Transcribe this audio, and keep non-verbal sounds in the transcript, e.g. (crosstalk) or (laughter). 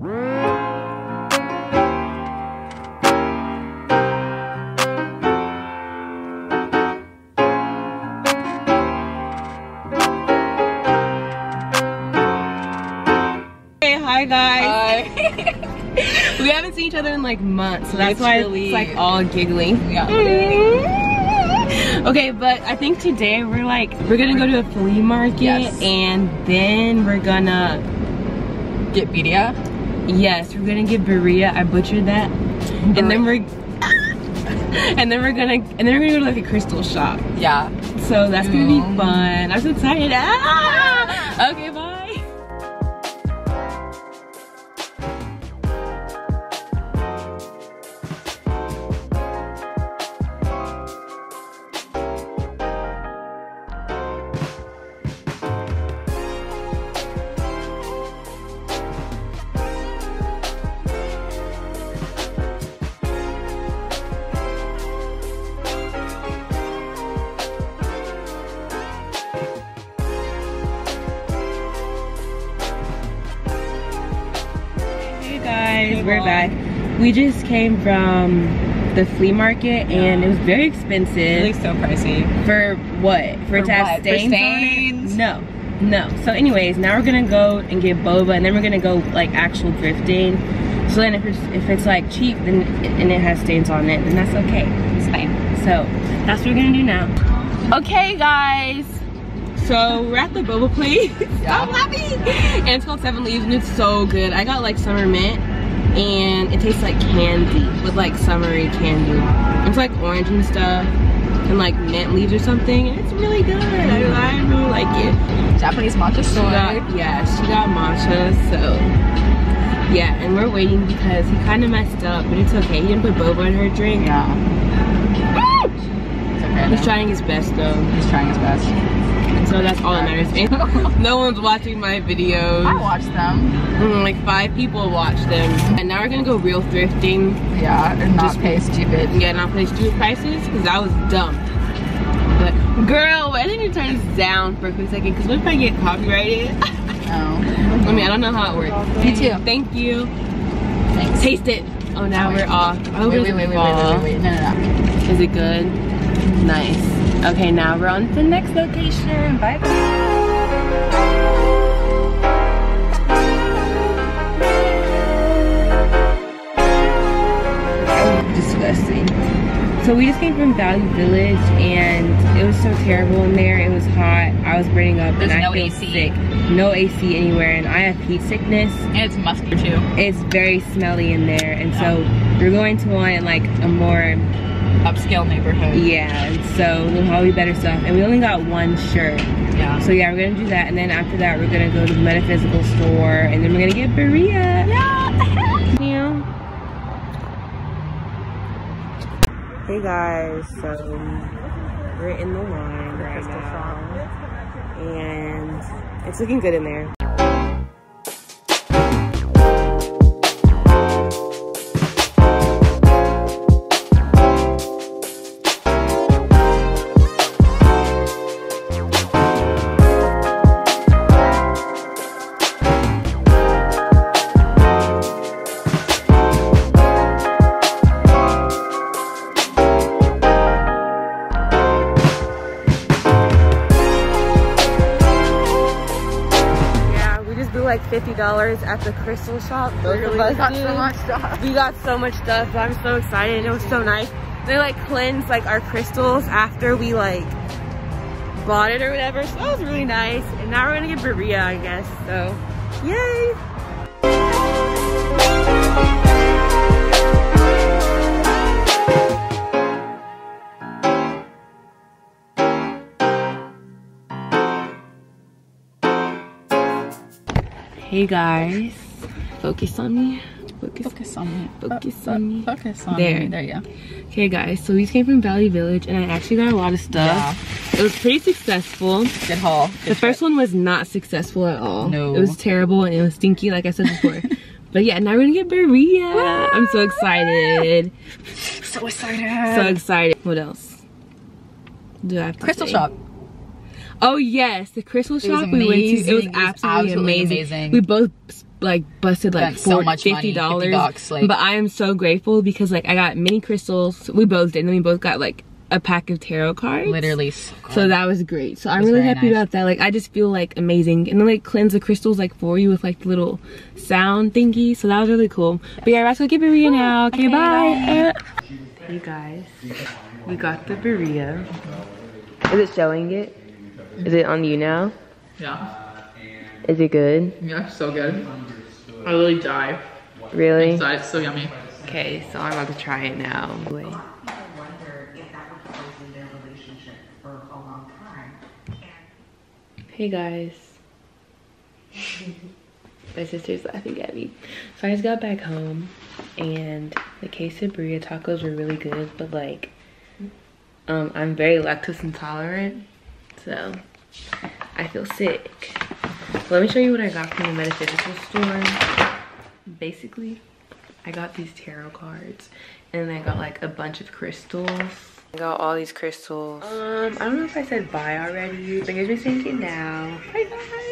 hi guys. Hi. (laughs) we haven't seen each other in like months, so that's why it's like all giggling. Yeah. (laughs) okay, but I think today we're like we're gonna go to a flea market Yes. and then we're gonna Get media. Yes, we're gonna get burrito. I butchered that. And then we're (laughs) and then we're gonna and then we're gonna go to like a crystal shop. Yeah. So that's gonna be Mm. fun. I'm so excited. Ah! Okay, bye. Guys, we're back. We just came from the flea market and it was very expensive. Like so pricey. For what? For, it For to have stains, stains? on it? No, no. So anyways, now we're gonna go and get boba and then we're gonna go like actual thrifting. So then if it's, if it's like cheap then and it has stains on it, then that's okay. It's fine. So that's what we're gonna do now. Okay guys. So we're at the boba place. I'm (laughs) oh, happy. And it's called Seven Leaves and it's so good. I got like summer mint and it tastes like candy with like summery candy. It's like orange and stuff and like mint leaves or something. And it's really good. I, I really like it. Japanese matcha store. got, yeah, she got matcha, so yeah, and we're waiting because he kind of messed up, but it's okay. He didn't put boba in her drink. Yeah. Okay. He's though. trying his best though, He's trying his best. and so that's all that matters. (laughs) No one's watching my videos. I watched them. Mm, Like five people watch them, and now we're gonna go real thrifting. Yeah, and not Just- pay stupid. Yeah, not play stupid prices because that was dumb. But girl, I need to turn this down for a quick second because what if I get copyrighted? (laughs) Oh. I mean, I don't know how it works. Me too. Thank you. Thanks. Taste it. Oh, now Oh, we're off. I hope Wait, it wait, wait, wait, wait, wait, wait, wait. No, no, no. Is it good? Nice. Okay, now we're on to the next location. Bye bye. Disgusting. So we just came from Valley Village and it was so terrible in there. It was hot. I was burning up There's and I no feel AC. sick. No AC anywhere and I have heat sickness And it's musky too. it's very smelly in there and so we're going to want like a more Upscale neighborhood. yeah so we'll probably better stuff. And we only got one shirt. Yeah. so yeah we're gonna do that. And then after that we're gonna go to the metaphysical store. And then we're gonna get burrito yeah. (laughs) Yeah hey guys. So we're in the line right now. And it's looking good in there like fifty dollars at the crystal shop. Both of us got did. so much stuff. We got so much stuff. I'm so excited. It was so nice. They like cleansed like our crystals after we like bought it or whatever. So that was really nice. And now we're gonna get burrito, I guess. So, yay! Hey guys, focus on me. Focus. Focus on me. Focus uh, on uh, me. Focus on There. me. There you go. Okay guys, so we came from Valley Village and I actually got a lot of stuff. It was pretty successful. Good haul. The first one was not successful at all. No. It was terrible and it was stinky like I said before. (laughs) but yeah, now we're gonna get burrito. I'm so excited. So excited. So excited. What else? Do I have to Crystal say? shop. Oh yes, the crystal was shop we went to. It was amazing. It was absolutely, absolutely amazing. amazing. We both like busted like Spent so much 50 dollars. like- but I am so grateful because like I got mini crystals. We both did, and then we both got like a pack of tarot cards. Literally. So, good. So that was great. So I'm really happy nice. about that. Like I just feel like amazing. And then like cleanse the crystals like for you with like the little sound thingy. So that was really cool. But yeah, we're about to go get birria now. Okay, Okay, bye. Hey uh, guys, we got the birria. Is it showing it? Is it on you now? yeah. Is it good? Yeah, so good. I really die. Really? Inside, it's so yummy. Okay, so I'm about to try it now. Wait. wonder if that was closing their relationship for a long time. Hey guys. (laughs) My sister's laughing at me. So I just got back home and the quesabirria tacos were really good, but like um I'm very lactose intolerant. So I feel sick. Let me show you what I got from the metaphysical store. Basically, I got these tarot cards and then I got like a bunch of crystals. I got all these crystals. Um, I don't know if I said bye already, but here's me saying it now. Bye guys.